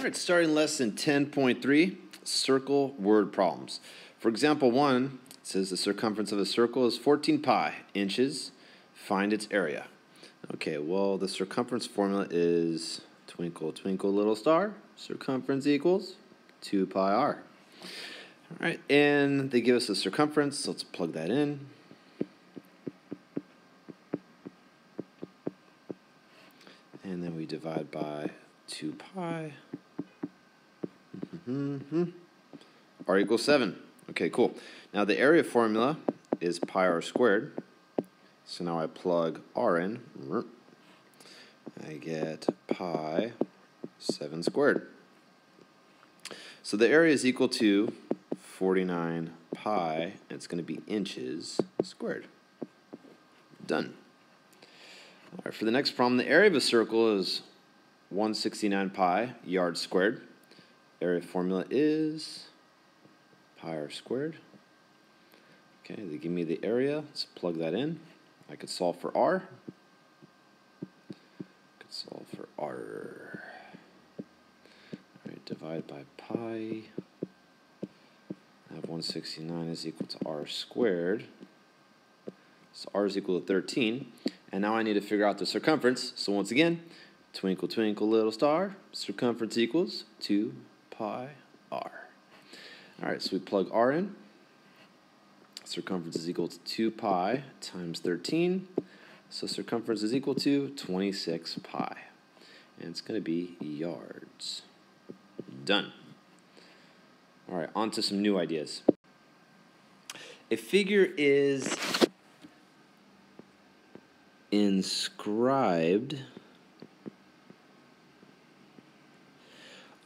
All right, starting lesson 10.3, circle word problems. For example, one says the circumference of a circle is 14 pi inches. Find its area. Okay, well, the circumference formula is twinkle, twinkle, little star. Circumference equals 2 pi r. All right, and they give us the circumference, so let's plug that in. And then we divide by 2 pi. Mm-hmm. R equals 7. Okay, cool. Now the area formula is pi r squared. So now I plug r in. I get pi 7 squared. So the area is equal to 49 pi, and it's going to be inches squared. Done. All right, for the next problem, the area of a circle is 169 pi yards squared. Area formula is pi r squared. Okay, they give me the area. Let's plug that in. I could solve for r. Could solve for r. All right, divide by pi. I have 169 is equal to r squared. So r is equal to 13. And now I need to figure out the circumference. So once again, twinkle, twinkle, little star, circumference equals 2 pi r. All right, so we plug r in. Circumference is equal to 2 pi times 13. So circumference is equal to 26 pi. And it's going to be yards. Done. All right, on to some new ideas. A figure is inscribed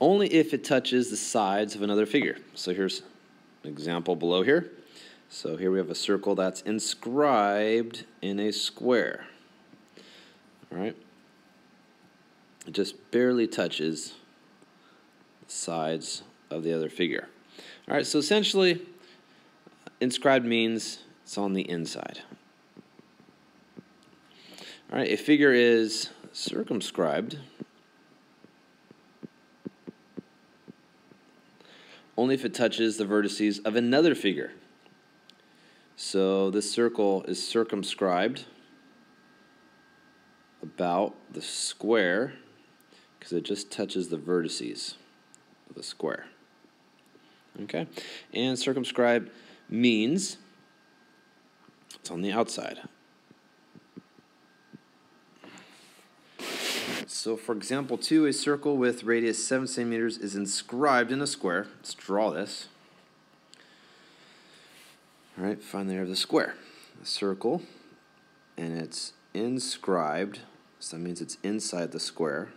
only if it touches the sides of another figure. So here's an example below here. So here we have a circle that's inscribed in a square. All right. It just barely touches the sides of the other figure. All right, so essentially, inscribed means it's on the inside. All right, a figure is circumscribed only if it touches the vertices of another figure. So this circle is circumscribed about the square because it just touches the vertices of the square. Okay? And circumscribed means it's on the outside. So for example, two, a circle with radius 7 centimeters is inscribed in a square. Let's draw this. All right, find the area of the square. A circle, and it's inscribed, so that means it's inside the square.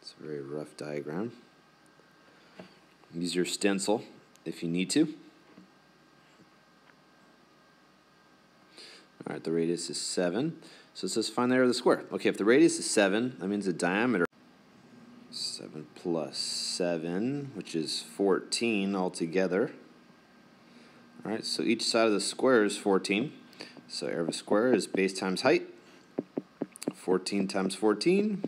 It's a very rough diagram. Use your stencil if you need to. All right, the radius is 7. So it says find the area of the square. Okay, if the radius is 7, that means the diameter 7 plus 7, which is 14 altogether. All right, so each side of the square is 14. So area of a square is base times height. 14 times 14.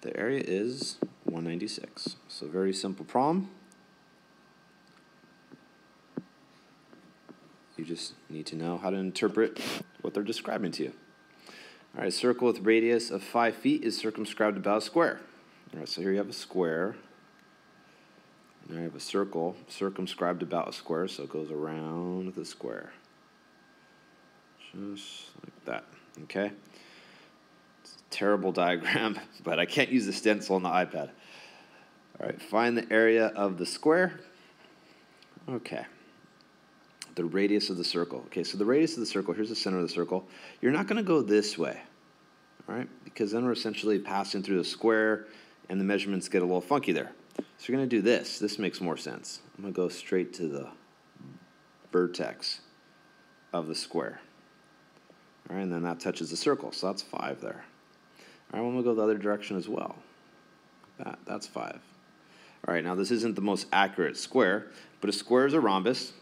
The area is 196. So very simple problem. You just need to know how to interpret what they're describing to you. All right, circle with radius of 5 feet is circumscribed about a square. All right, so here you have a square. And I have a circle circumscribed about a square, so it goes around the square. Just like that, okay? It's a terrible diagram, but I can't use the stencil on the iPad. All right, find the area of the square. Okay. The radius of the circle. Okay, so the radius of the circle, here's the center of the circle. You're not going to go this way, all right? Because then we're essentially passing through the square, and the measurements get a little funky there. So you're going to do this. This makes more sense. I'm going to go straight to the vertex of the square. All right, and then that touches the circle, so that's 5 there. All right, I'm going to go the other direction as well. That, that's 5. All right, now this isn't the most accurate square, but a square is a rhombus,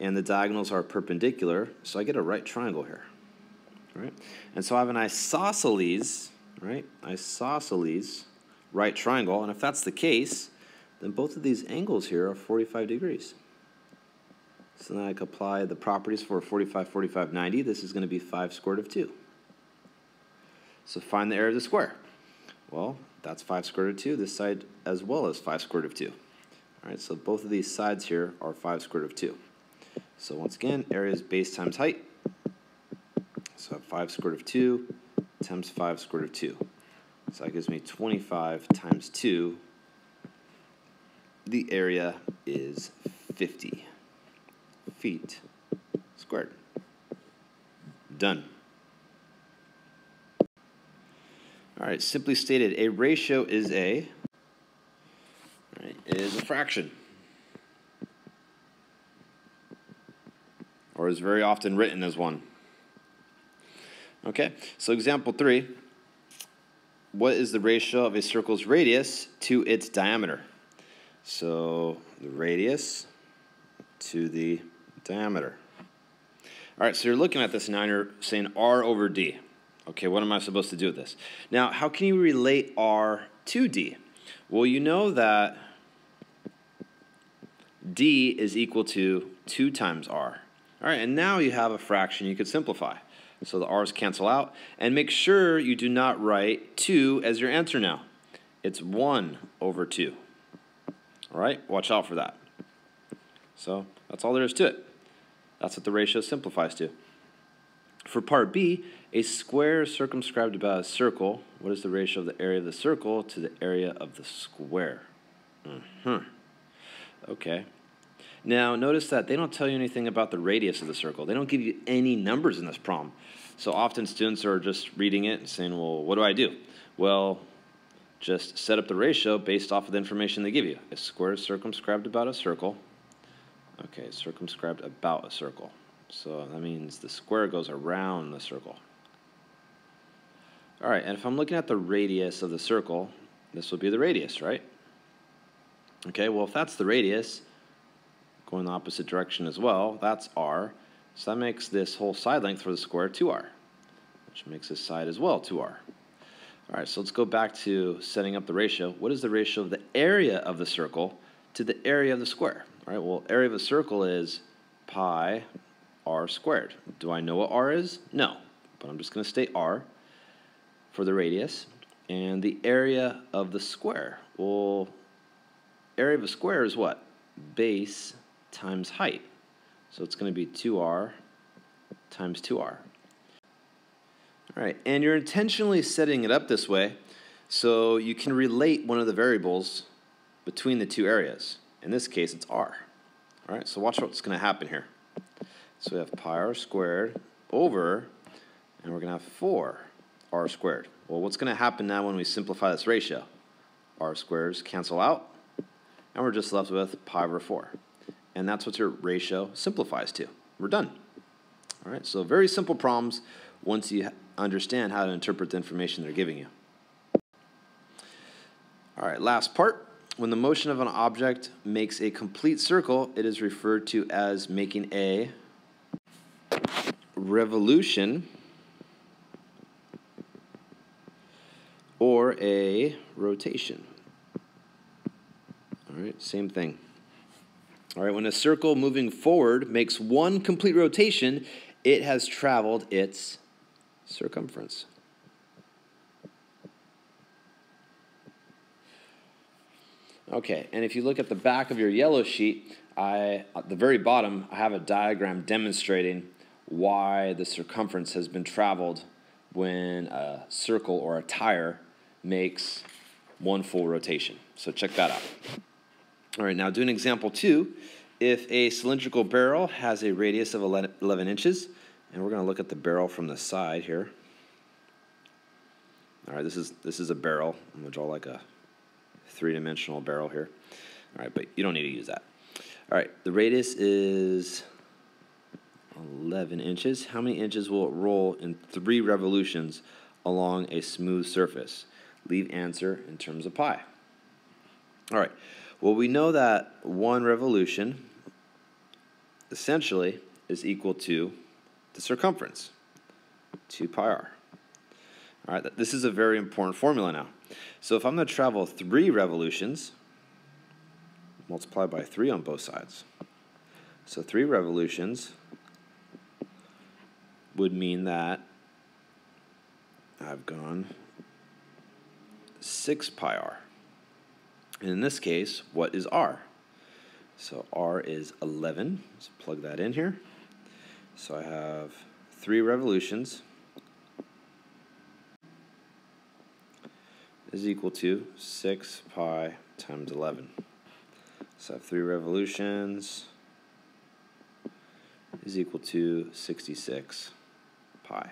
and the diagonals are perpendicular, so I get a right triangle here. Right? And so I have an isosceles, right? Isosceles right triangle. And if that's the case, then both of these angles here are 45 degrees. So then I can apply the properties for 45, 45, 90. This is going to be 5 squared of 2. So find the area of the square. Well, that's 5 squared of 2. This side as well as 5 squared of 2. All right, so both of these sides here are 5 squared of 2. So once again, area is base times height. So 5 square root of 2 times 5 square root of 2. So that gives me 25 times 2. The area is 50 feet squared. Done. All right, simply stated, a ratio is a right, is a fraction. Or is very often written as one. Okay, so example three. What is the ratio of a circle's radius to its diameter? So the radius to the diameter. All right, so you're looking at this now and you're saying R over D. Okay, what am I supposed to do with this? Now, how can you relate R to D? Well, you know that D is equal to 2 times R. All right, and now you have a fraction you could simplify. So the R's cancel out. And make sure you do not write 2 as your answer now. It's 1 over 2. All right, watch out for that. So that's all there is to it. That's what the ratio simplifies to. For part B, a square circumscribed about a circle. What is the ratio of the area of the circle to the area of the square? Mm-hmm. Okay. Now, notice that they don't tell you anything about the radius of the circle. They don't give you any numbers in this problem. So often students are just reading it and saying, well, what do I do? Well, just set up the ratio based off of the information they give you. A square is circumscribed about a circle. Okay, circumscribed about a circle. So that means the square goes around the circle. All right, and if I'm looking at the radius of the circle, this will be the radius, right? Okay, well, if that's the radius, going the opposite direction as well, that's r. So that makes this whole side length for the square 2r, which makes this side as well 2r. All right, so let's go back to setting up the ratio. What is the ratio of the area of the circle to the area of the square? All right, well, area of a circle is pi r squared. Do I know what r is? No, but I'm just going to state r for the radius. And the area of the square, well, area of a square is what? Base times height. So it's going to be 2r times 2r. All right, and you're intentionally setting it up this way so you can relate one of the variables between the two areas. In this case, it's r. All right, so watch what's going to happen here. So we have pi r squared over, and we're going to have 4 r squared. Well, what's going to happen now when we simplify this ratio? r squares cancel out, and we're just left with pi over 4. And that's what your ratio simplifies to. We're done. All right, so very simple problems once you understand how to interpret the information they're giving you. All right, last part. When the motion of an object makes a complete circle, it is referred to as making a revolution or a rotation. All right, same thing. All right, when a circle moving forward makes one complete rotation, it has traveled its circumference. Okay, and if you look at the back of your yellow sheet, I, at the very bottom, I have a diagram demonstrating why the circumference has been traveled when a circle or a tire makes one full rotation. So check that out. All right, now do an example two. If a cylindrical barrel has a radius of 11 inches, and we're going to look at the barrel from the side here. All right, this is this is a barrel. I'm going to draw like a three-dimensional barrel here. All right, but you don't need to use that. All right, the radius is 11 inches. How many inches will it roll in three revolutions along a smooth surface? Leave answer in terms of pi. All right, well, we know that one revolution essentially is equal to the circumference, 2 pi r. All right, this is a very important formula now. So if I'm going to travel three revolutions, multiply by three on both sides. So three revolutions would mean that I've gone 6 pi r. And in this case, what is r? So r is 11. Let's plug that in here. So I have three revolutions is equal to 6 pi times 11. So I have three revolutions is equal to 66 pi.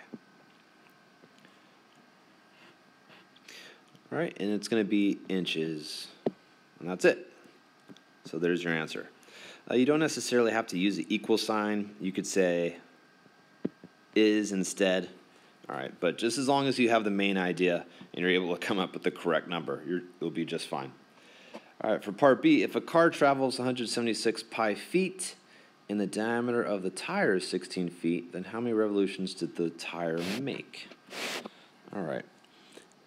All right, and it's going to be inches, and that's it. So there's your answer. Uh, you don't necessarily have to use the equal sign. You could say is instead. All right, but just as long as you have the main idea and you're able to come up with the correct number, you'll be just fine. All right, for part B, if a car travels 176 pi feet and the diameter of the tire is 16 feet, then how many revolutions did the tire make? All right.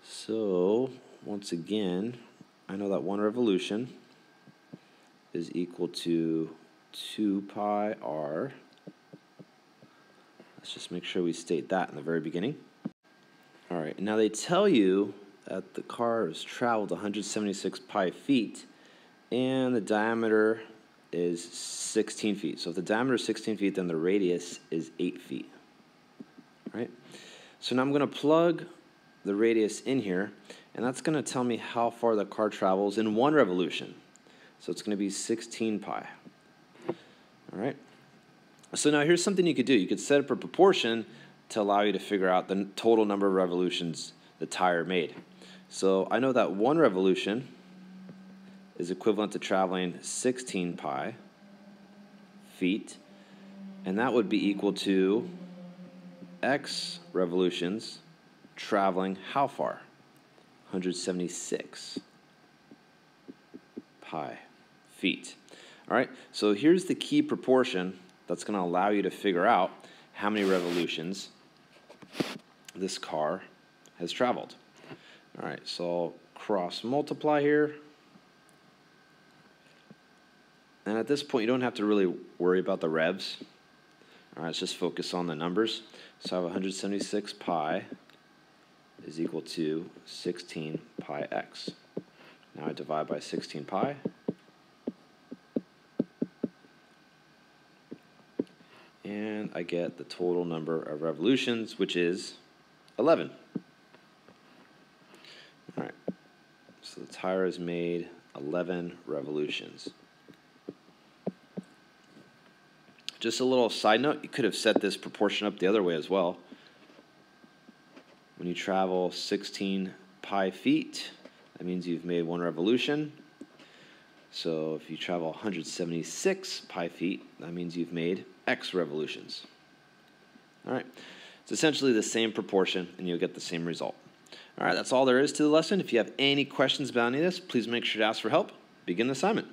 So, once again, I know that one revolution is equal to 2 pi r. Let's just make sure we state that in the very beginning. All right, now they tell you that the car has traveled 176 pi feet and the diameter is 16 feet. So if the diameter is 16 feet, then the radius is 8 feet. All right? So now I'm going to plug the radius in here, and that's going to tell me how far the car travels in one revolution. So it's going to be 16 pi. All right? So now here's something you could do. You could set up a proportion to allow you to figure out the total number of revolutions the tire made. So I know that one revolution is equivalent to traveling 16 pi feet, and that would be equal to x revolutions traveling how far? 176 pi feet. All right, so here's the key proportion that's going to allow you to figure out how many revolutions this car has traveled. All right, so I'll cross multiply here. And at this point, you don't have to really worry about the revs. All right, let's just focus on the numbers. So I have 176 pi is equal to 16 pi x. Now I divide by 16 pi. And I get the total number of revolutions, which is 11. All right, so the tire has made 11 revolutions. Just a little side note, you could have set this proportion up the other way as well. When you travel 16 pi feet, that means you've made one revolution. So if you travel 176 pi feet, that means you've made x revolutions. All right, it's essentially the same proportion and you'll get the same result. All right, that's all there is to the lesson. If you have any questions about any of this, please make sure to ask for help. Begin the assignment.